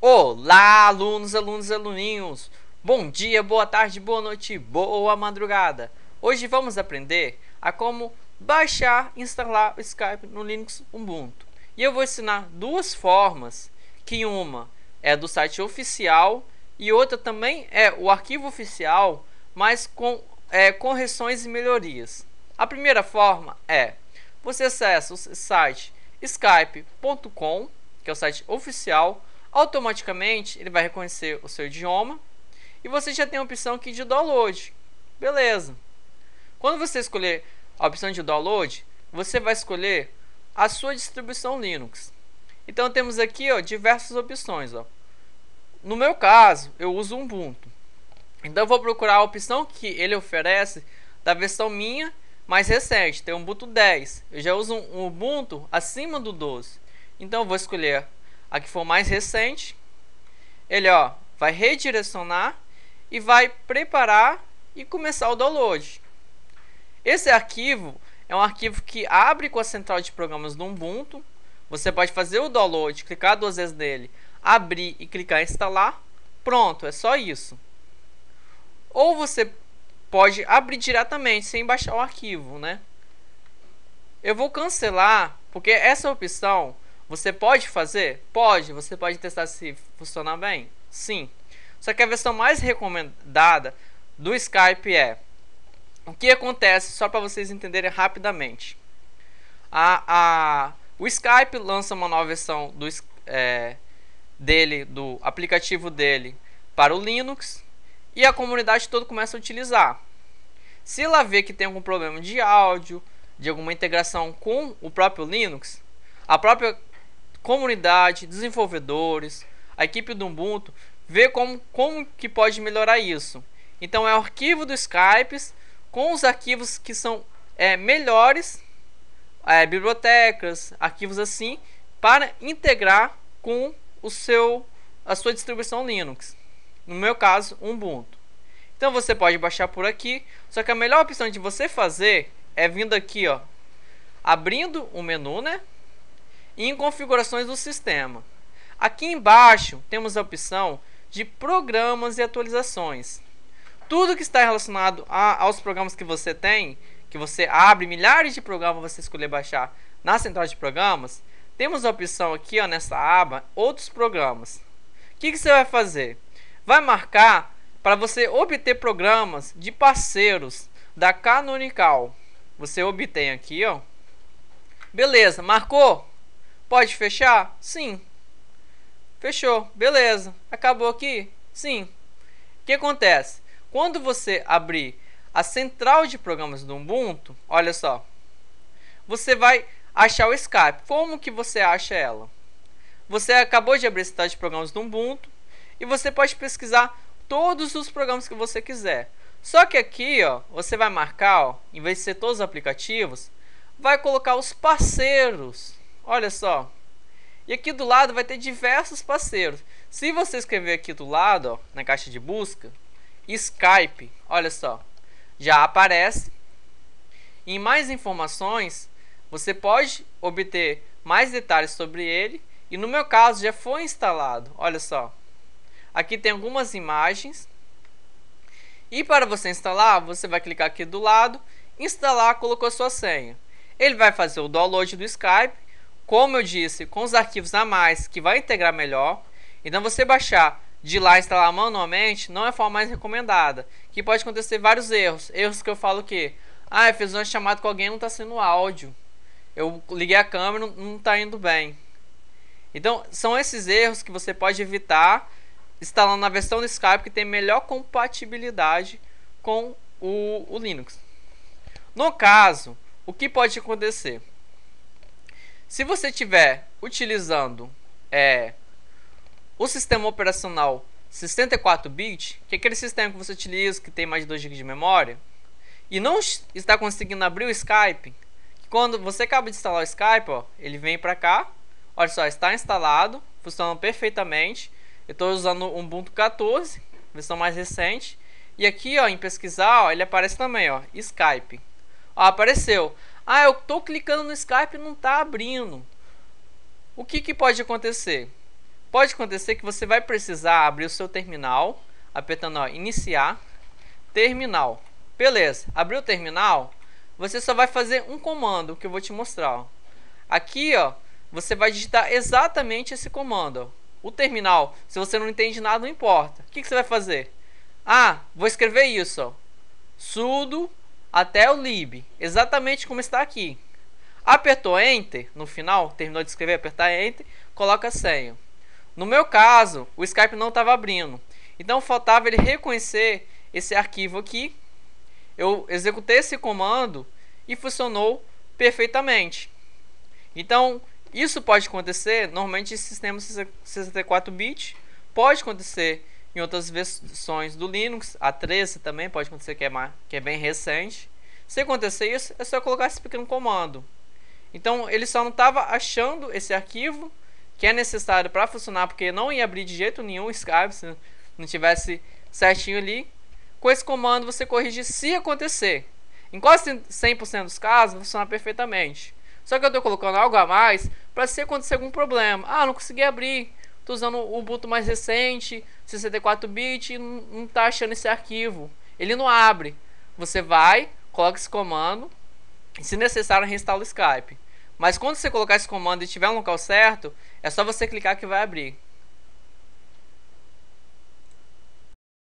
Olá, alunos, alunos, aluninhos! Bom dia, boa tarde, boa noite, boa madrugada! Hoje vamos aprender a como baixar e instalar o Skype no Linux Ubuntu. E eu vou ensinar duas formas, que uma é do site oficial e outra também é o arquivo oficial, mas com é, correções e melhorias. A primeira forma é você acessa o site skype.com, que é o site oficial, automaticamente ele vai reconhecer o seu idioma e você já tem a opção aqui de download. Beleza. Quando você escolher a opção de download, você vai escolher a sua distribuição Linux. Então temos aqui ó, diversas opções. Ó. No meu caso, eu uso Ubuntu. Então eu vou procurar a opção que ele oferece da versão minha mais recente, tem o Ubuntu 10. Eu já uso um Ubuntu acima do 12. Então eu vou escolher a que for mais recente. Ele ó, vai redirecionar e vai preparar e começar o download. Esse arquivo é um arquivo que abre com a central de programas do Ubuntu. Você pode fazer o download, clicar duas vezes nele, abrir e clicar em instalar. Pronto, é só isso. Ou você pode abrir diretamente sem baixar o arquivo, né? Eu vou cancelar porque essa opção você pode fazer? Pode. Você pode testar se funciona bem? Sim. Só que a versão mais recomendada do Skype é o que acontece só para vocês entenderem rapidamente. A, a, o Skype lança uma nova versão do, é, dele, do aplicativo dele para o Linux e a comunidade toda começa a utilizar. Se ela vê que tem algum problema de áudio, de alguma integração com o próprio Linux, a própria comunidade, desenvolvedores, a equipe do Ubuntu vê como, como que pode melhorar isso. Então é o arquivo do Skype com os arquivos que são é, melhores, é, bibliotecas, arquivos assim, para integrar com o seu a sua distribuição Linux. No meu caso, Ubuntu. Então você pode baixar por aqui, só que a melhor opção de você fazer é vindo aqui, ó, abrindo o menu, né? E em configurações do sistema. Aqui embaixo temos a opção de programas e atualizações. Tudo que está relacionado a, aos programas que você tem, que você abre milhares de programas você escolher baixar na central de programas, temos a opção aqui ó, nessa aba outros programas. O que, que você vai fazer? Vai marcar para você obter programas de parceiros da Canonical. Você obtém aqui, ó. Beleza, marcou? Pode fechar? Sim. Fechou. Beleza. Acabou aqui? Sim. O que acontece? Quando você abrir a central de programas do Ubuntu, olha só. Você vai achar o Skype. Como que você acha ela? Você acabou de abrir a central de programas do Ubuntu e você pode pesquisar todos os programas que você quiser. Só que aqui, ó, você vai marcar, ó, em vez de ser todos os aplicativos, vai colocar os parceiros Olha só. E aqui do lado vai ter diversos parceiros. Se você escrever aqui do lado, ó, na caixa de busca, Skype, olha só, já aparece. Em mais informações, você pode obter mais detalhes sobre ele. E no meu caso já foi instalado. Olha só. Aqui tem algumas imagens. E para você instalar, você vai clicar aqui do lado, instalar, colocou sua senha. Ele vai fazer o download do Skype como eu disse, com os arquivos a mais que vai integrar melhor. Então você baixar de lá e instalar manualmente não é a forma mais recomendada, que pode acontecer vários erros. Erros que eu falo que, ah, eu fiz uma chamada com alguém não está sendo áudio. Eu liguei a câmera não está indo bem. Então, são esses erros que você pode evitar instalando na versão do Skype que tem melhor compatibilidade com o, o Linux. No caso, o que pode acontecer? Se você estiver utilizando é, o sistema operacional 64 bits, que é aquele sistema que você utiliza que tem mais de 2 GB de memória, e não está conseguindo abrir o Skype, quando você acaba de instalar o Skype, ó, ele vem para cá, olha só, está instalado, funciona perfeitamente. Eu estou usando o Ubuntu 14, versão mais recente, e aqui, ó, em pesquisar, ó, ele aparece também, ó, Skype. Ó, apareceu. Ah, eu estou clicando no Skype e não está abrindo. O que, que pode acontecer? pode acontecer que você vai precisar abrir o seu terminal, apertando ó, iniciar, terminal. Beleza, abriu o terminal, você só vai fazer um comando que eu vou te mostrar. Ó. Aqui, ó, você vai digitar exatamente esse comando. Ó. O terminal, se você não entende nada, não importa. O que, que você vai fazer? Ah, vou escrever isso. Ó. Sudo até o lib, exatamente como está aqui. Apertou Enter no final, terminou de escrever, apertar Enter, coloca senha. No meu caso, o Skype não estava abrindo. Então faltava ele reconhecer esse arquivo aqui. Eu executei esse comando e funcionou perfeitamente. Então, isso pode acontecer normalmente em sistemas 64 bits, pode acontecer em outras versões do Linux, a 13 também pode acontecer que é, mais, que é bem recente. Se acontecer isso, é só colocar esse pequeno comando. Então ele só não estava achando esse arquivo que é necessário para funcionar, porque não ia abrir de jeito nenhum o Skype se não tivesse certinho ali. Com esse comando você corrige se acontecer. Em quase 100% dos casos vai funcionar perfeitamente. Só que eu estou colocando algo a mais para se acontecer algum problema. Ah, não consegui abrir. Estou usando o Ubuntu mais recente, 64-bit, e não está achando esse arquivo. Ele não abre. Você vai, coloca esse comando, e se necessário reinstala o Skype. Mas quando você colocar esse comando e estiver no local certo, é só você clicar que vai abrir.